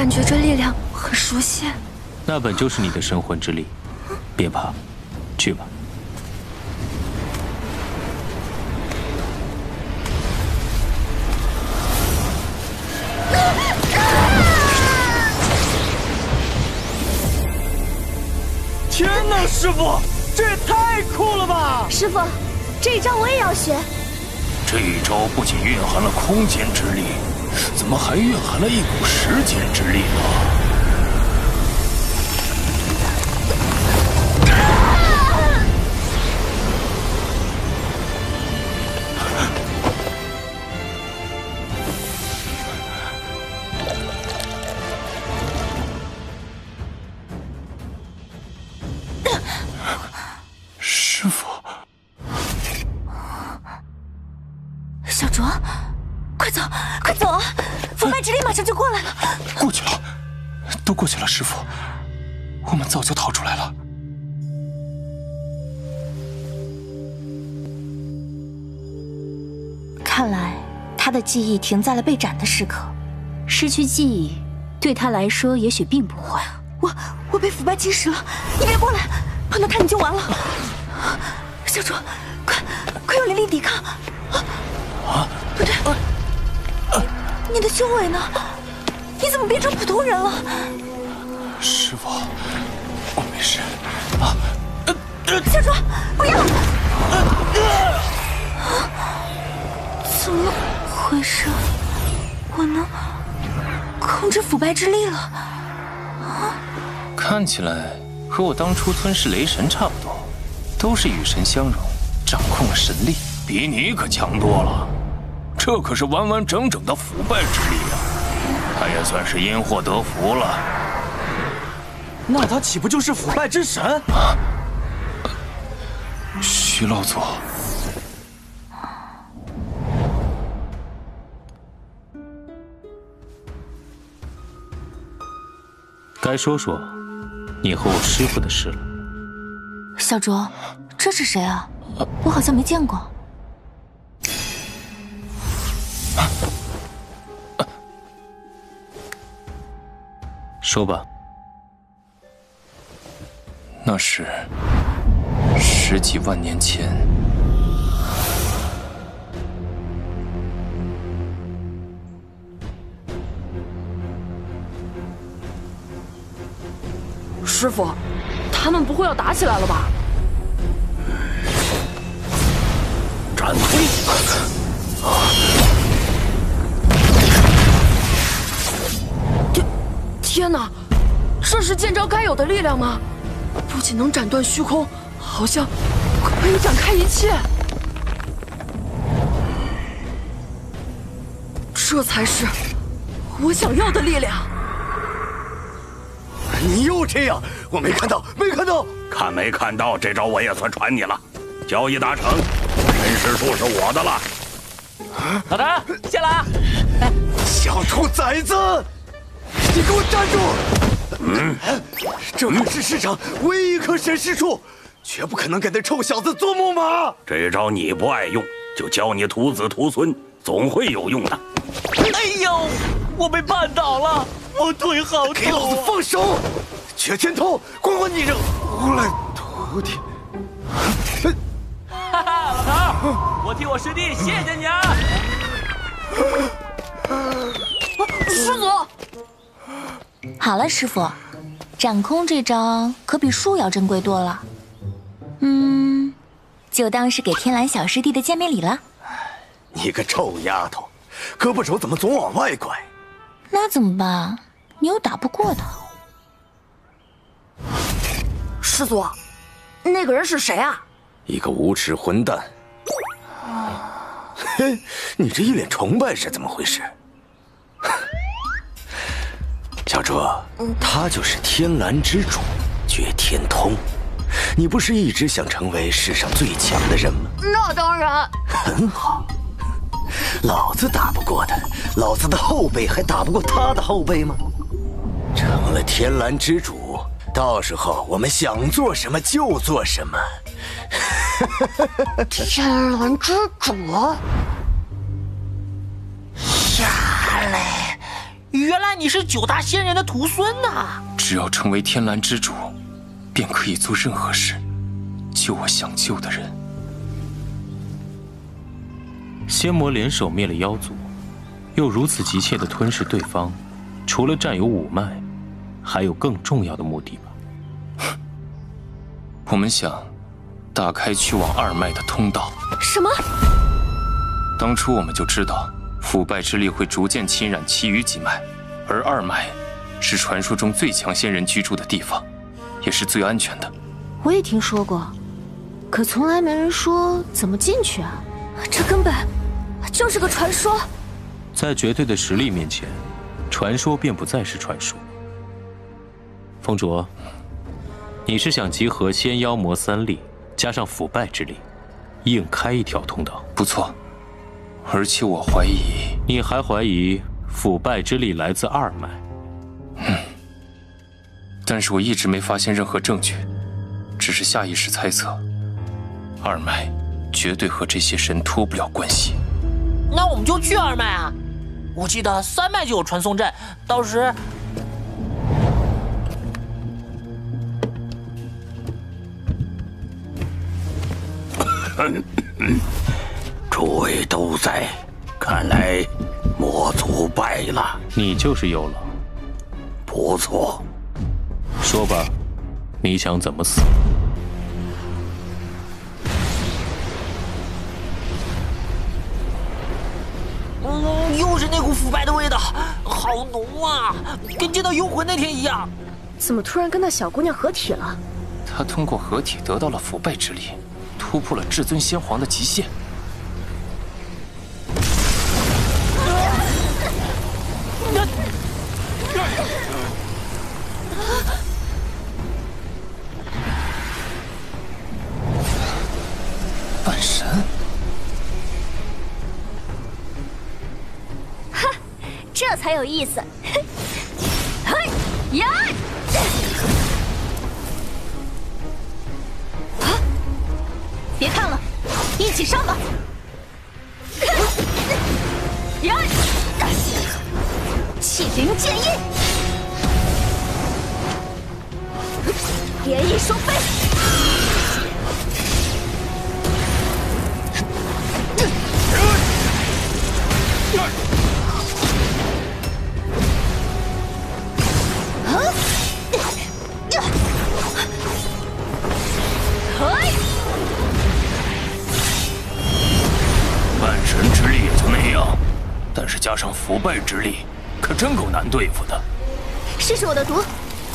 感觉这力量很熟悉。那本就是你的神魂之力，别怕，去吧。天哪，师傅，这也太酷了吧！师傅，这一招我也要学。这一招不仅蕴含了空间之力，怎么还蕴含了一股时间之力呢？师傅，小卓，快走，快走啊！腐败之力马上就过来了。过去了，都过去了。师傅，我们早就逃出来了。看来他的记忆停在了被斩的时刻，失去记忆对他来说也许并不坏。我我被腐败侵蚀了，你别过来，碰到他你就完了。小主，快快用灵力抵抗！啊，不对，你的修为呢？你怎么变成普通人了？师傅，我没事。啊，呃小卓，不要！啊怎么回事？我能控制腐败之力了？啊！看起来和我当初吞噬雷神差不多，都是与神相融，掌控了神力，比你可强多了。这可是完完整整的腐败之力啊！他也算是因祸得福了。那他岂不就是腐败之神？啊！徐老祖，该说说你和我师父的事了。小卓，这是谁啊？我好像没见过。说吧。那是十几万年前，师傅，他们不会要打起来了吧？斩天哪！这是剑招该有的力量吗？不仅能斩断虚空，好像可以展开一切。这才是我想要的力量。你又这样，我没看到，没看到，看没看到？这招我也算传你了。交易达成，神识术是我的了。老大，下来啊！小兔崽子，你给我站住！嗯，这可是世上唯一一颗神石树，绝不可能给那臭小子做木马。这招你不爱用，就教你徒子徒孙，总会有用的。哎呦，我被绊倒了，我腿好痛！给老子放手！绝天通，管管你这无赖徒弟！哈哈，老头，我替我师弟谢谢你啊！师祖。好了，师傅，掌空这招可比树要珍贵多了。嗯，就当是给天蓝小师弟的见面礼了。你个臭丫头，胳膊肘怎么总往外拐？那怎么办？你又打不过他。师祖，那个人是谁啊？一个无耻混蛋。嘿，你这一脸崇拜是怎么回事？小卓，他就是天蓝之主，绝天通。你不是一直想成为世上最强的人吗？那当然。很好，老子打不过他，老子的后辈还打不过他的后辈吗？成了天蓝之主，到时候我们想做什么就做什么。天蓝之主，原来你是九大仙人的徒孙呐！只要成为天蓝之主，便可以做任何事，救我想救的人。仙魔联手灭了妖族，又如此急切地吞噬对方，除了占有五脉，还有更重要的目的吧？我们想打开去往二脉的通道。什么？当初我们就知道。腐败之力会逐渐侵染其余几脉，而二脉是传说中最强仙人居住的地方，也是最安全的。我也听说过，可从来没人说怎么进去啊！这根本就是个传说。在绝对的实力面前，传说便不再是传说。风卓，你是想集合仙妖魔三力，加上腐败之力，硬开一条通道？不错。而且我怀疑，你还怀疑腐败之力来自二脉？嗯，但是我一直没发现任何证据，只是下意识猜测，二脉绝对和这些神脱不了关系。那我们就去二脉啊！我记得三脉就有传送阵，到时。诸位都在，看来魔族败了。你就是幽老，不错。说吧，你想怎么死？嗯，又是那股腐败的味道，好浓啊，跟见到幽魂那天一样。怎么突然跟那小姑娘合体了？她通过合体得到了腐败之力，突破了至尊仙皇的极限。意思。嘿，呀！啊！别看了，一起上吧！呀！气灵剑意，连翼双飞。不败之力，可真够难对付的。试试我的毒，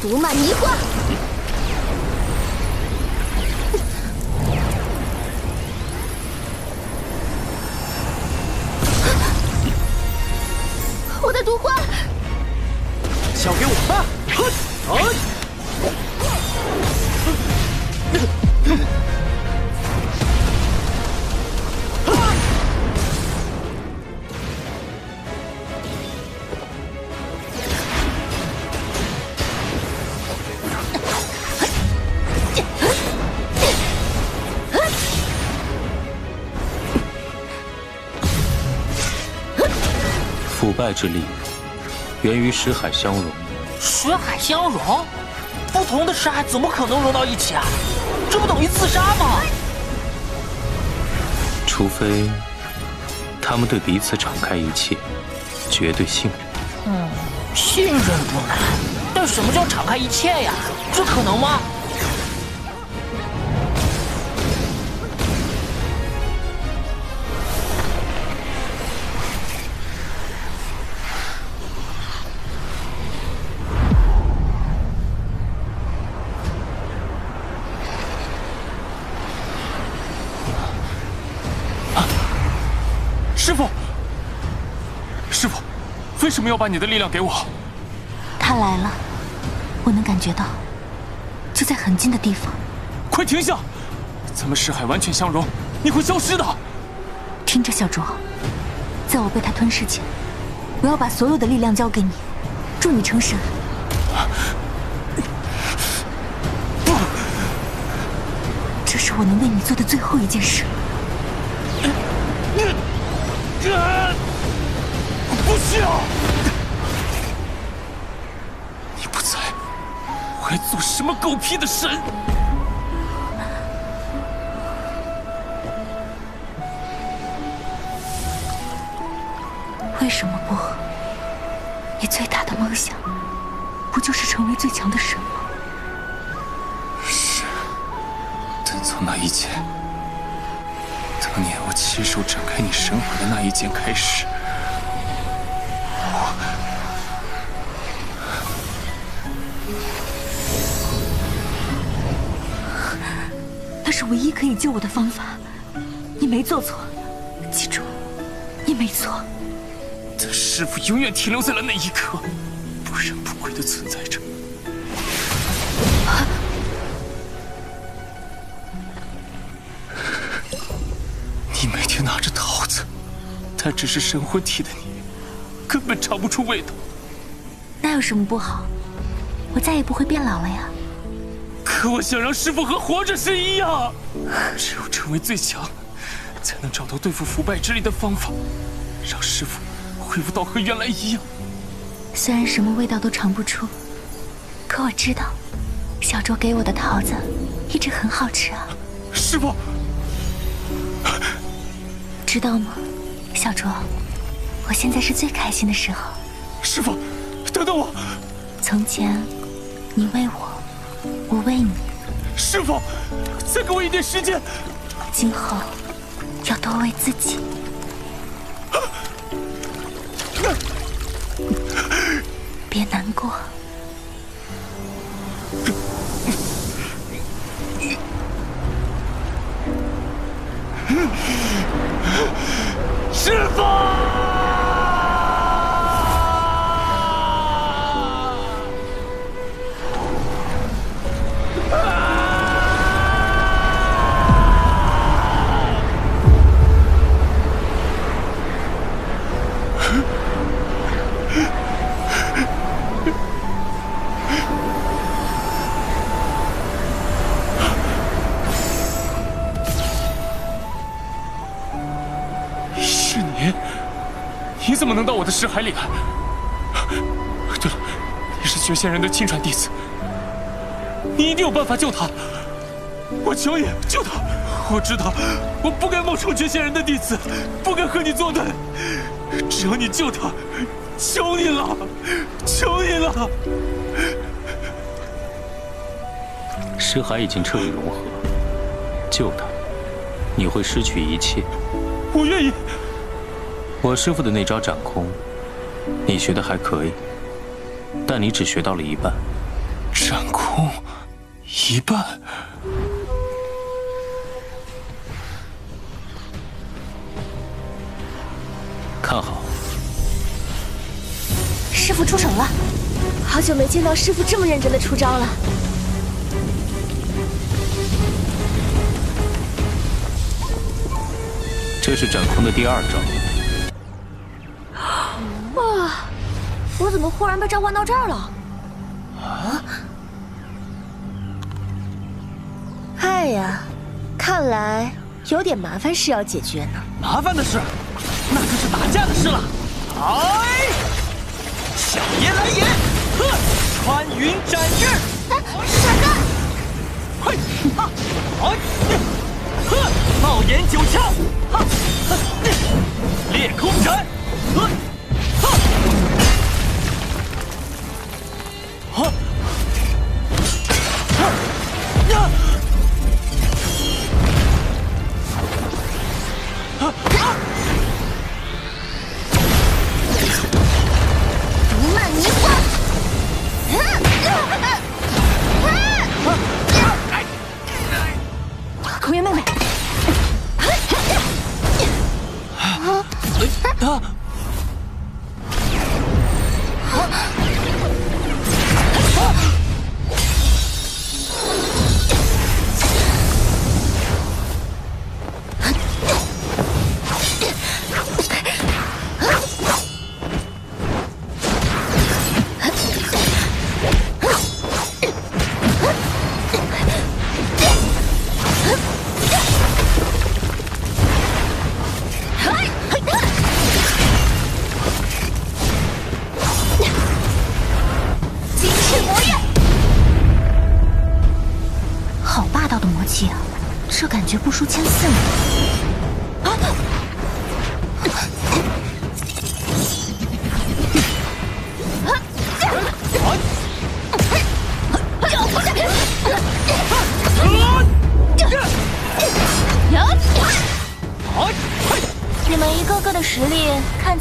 毒满迷花。腐败之力源于识海相融。识海相融，不同的识海怎么可能融到一起啊？这不等于自杀吗？除非他们对彼此敞开一切，绝对信任。嗯，信任不难，但什么叫敞开一切呀？这可能吗？师傅，师傅，为什么要把你的力量给我？他来了，我能感觉到，就在很近的地方。快停下！咱们识海完全相融，你会消失的。听着，小卓，在我被他吞噬前，我要把所有的力量交给你，助你成神。不，这是我能为你做的最后一件事。人，我不需要。你不在，我还做什么狗屁的神？为什么不？你最大的梦想，不就是成为最强的神吗？是，但从那以前。当年我亲手展开你神魂的那一剑开始，我……那是唯一可以救我的方法。你没做错，记住，你没错。但师傅永远停留在了那一刻，不人不鬼的存在着。拿着桃子，但只是神魂体的你，根本尝不出味道。那有什么不好？我再也不会变老了呀。可我想让师傅和活着是一样，只有成为最强，才能找到对付腐败之力的方法，让师傅。恢复到和原来一样。虽然什么味道都尝不出，可我知道，小卓给我的桃子一直很好吃啊。师傅，知道吗，小卓，我现在是最开心的时候。师傅，等等我。从前，你为我，我为你。师傅，再给我一点时间。今后，要多为自己。别难过，么能到我的识海里来？对了，你是绝仙人的亲传弟子，你一定有办法救他。我求你救他！我知道我不该冒充绝仙人的弟子，不该和你作对。只要你救他，求你了，求你了！识海已经彻底融合，救他，你会失去一切。我愿意。我师父的那招掌空，你学的还可以，但你只学到了一半。掌控，一半。看好，师傅出手了！好久没见到师傅这么认真的出招了。这是掌空的第二招。我怎么忽然被召唤到这儿了？啊！哎呀，看来有点麻烦事要解决呢。麻烦的事，那就是打架的事了。哎，小爷来也！呵，穿云斩日！闪开！嘿，哈，哎，呵，爆炎九窍！哈，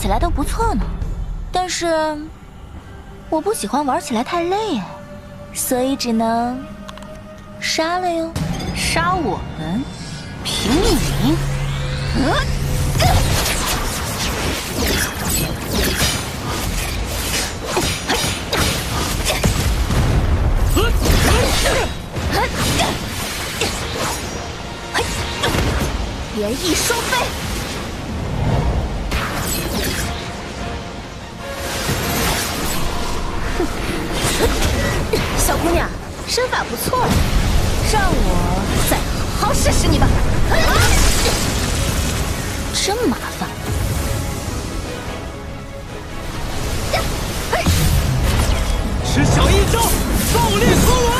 起来都不错呢，但是我不喜欢玩起来太累哎，所以只能杀了哟。杀我们？凭你赢？连翼双飞，小姑娘身法不错，让我再好好试试你吧。真麻烦。吃小一招，爆裂空吻！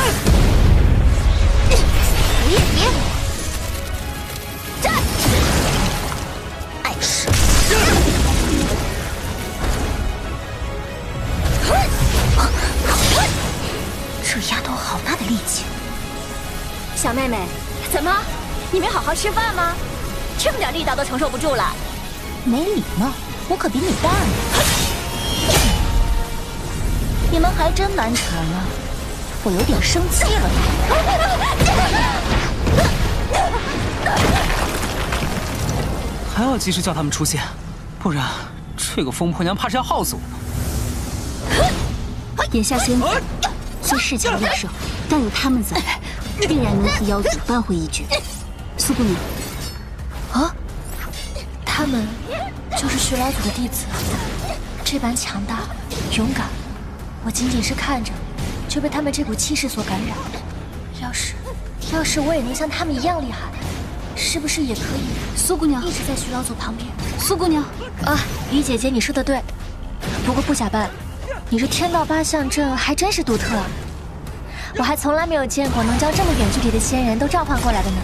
别别，好大的力气！小妹妹，怎么？你没好好吃饭吗？这么点力道都承受不住了？没礼貌，我可比你大呢。你们还真难缠啊！我有点生气了。还要及时叫他们出现，不然这个疯婆娘怕是要耗死我。眼下仙子虽恃强凌弱，但有他们在，必然能替妖族扳回一局。苏姑娘，啊，他们就是徐老祖的弟子，这般强大、勇敢，我仅仅是看着，就被他们这股气势所感染。要是，要是我也能像他们一样厉害，是不是也可以？苏姑娘一直在徐老祖旁边。苏姑娘，啊，于姐姐，你说的对，不过不假扮，你这天道八相阵还真是独特啊！我还从来没有见过能将这么远距离的仙人都召唤过来的呢。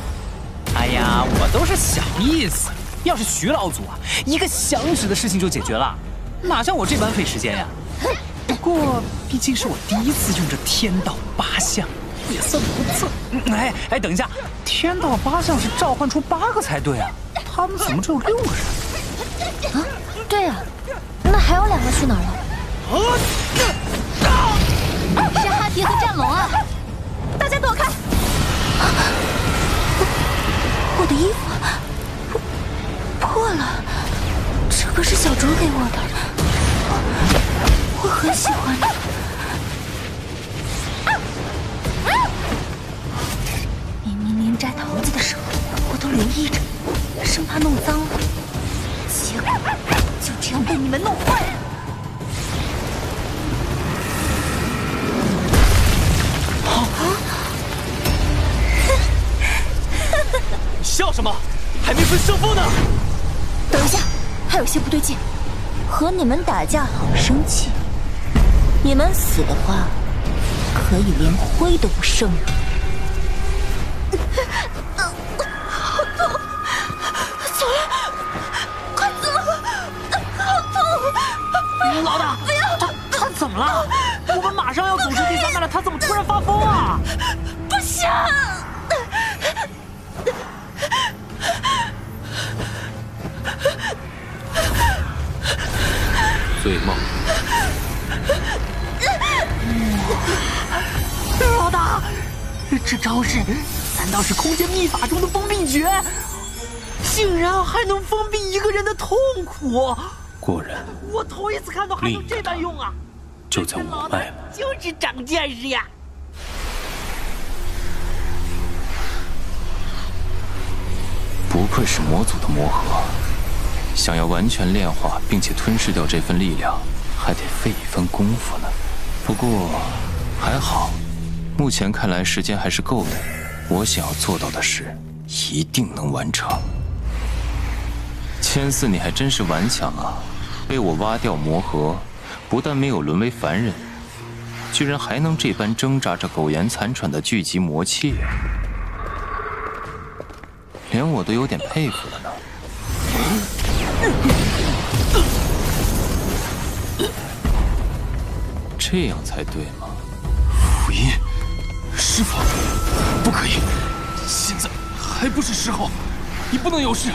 哎呀，我都是小意思。要是徐老祖啊，一个响指的事情就解决了，哪像我这般费时间呀？不过毕竟是我第一次用这天道八相，也算不错。哎哎，等一下，天道八相是召唤出八个才对啊，他们怎么只有六个人？啊，对啊，那还有两个去哪儿了？是哈迪和战龙啊！大家躲开！我的衣服破破了，这个是小卓给我的，我很喜欢的。明明连摘桃子的时候我都留意着，生怕弄脏了，结果就这样被你们弄坏了。笑什么？还没分胜负呢！等一下，还有些不对劲。和你们打架好生气，你们死的话，可以连灰都不剩了。好痛！走了，快走！好痛！老大，不要！他他怎么了？我们马上要组织第三代了，他怎么突然发疯啊？不行！醉梦，老大，这招式难道是空间秘法中的封闭诀？竟然还能封闭一个人的痛苦！果然，我头一次看到还能这般用啊！就在我脉脉。就是长见识呀！不愧是魔族的魔核，想要完全炼化并且吞噬掉这份力量，还得费一番功夫呢。不过还好，目前看来时间还是够的。我想要做到的事，一定能完成。千四，你还真是顽强啊！被我挖掉魔核，不但没有沦为凡人，居然还能这般挣扎着苟延残喘的聚集魔气。连我都有点佩服了呢。这样才对嘛？福音，师傅，不可以，现在还不是时候，你不能有事。